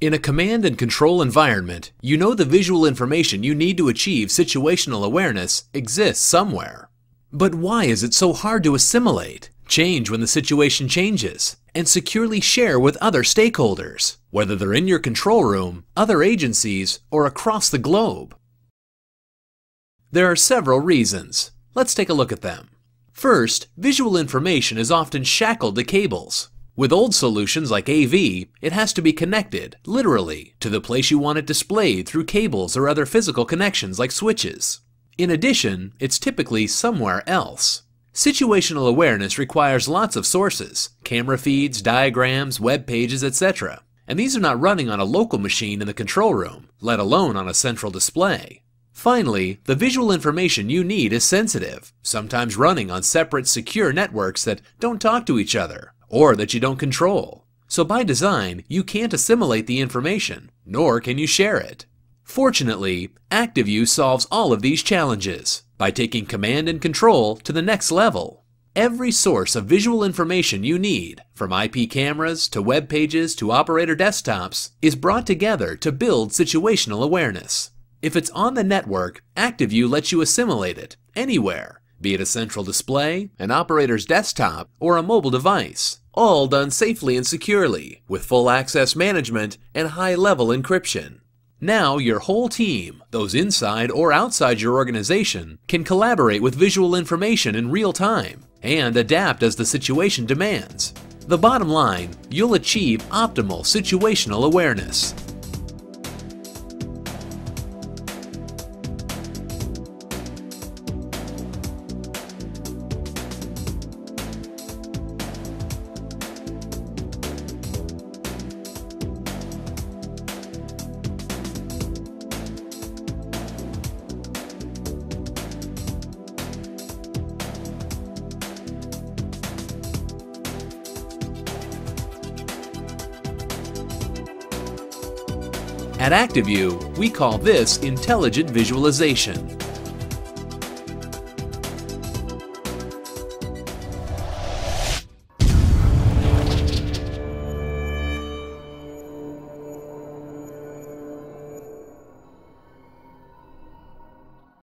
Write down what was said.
In a command and control environment, you know the visual information you need to achieve situational awareness exists somewhere. But why is it so hard to assimilate, change when the situation changes, and securely share with other stakeholders, whether they're in your control room, other agencies, or across the globe? There are several reasons. Let's take a look at them. First, visual information is often shackled to cables. With old solutions like AV, it has to be connected, literally, to the place you want it displayed through cables or other physical connections like switches. In addition, it's typically somewhere else. Situational awareness requires lots of sources, camera feeds, diagrams, web pages, etc. And these are not running on a local machine in the control room, let alone on a central display. Finally, the visual information you need is sensitive, sometimes running on separate secure networks that don't talk to each other, or that you don't control. So by design, you can't assimilate the information, nor can you share it. Fortunately, Activu solves all of these challenges by taking command and control to the next level. Every source of visual information you need, from IP cameras to web pages to operator desktops, is brought together to build situational awareness. If it's on the network, Activu lets you assimilate it anywhere, be it a central display, an operator's desktop, or a mobile device all done safely and securely, with full access management and high-level encryption. Now your whole team, those inside or outside your organization, can collaborate with visual information in real time and adapt as the situation demands. The bottom line, you'll achieve optimal situational awareness. At Activu, we call this intelligent visualization.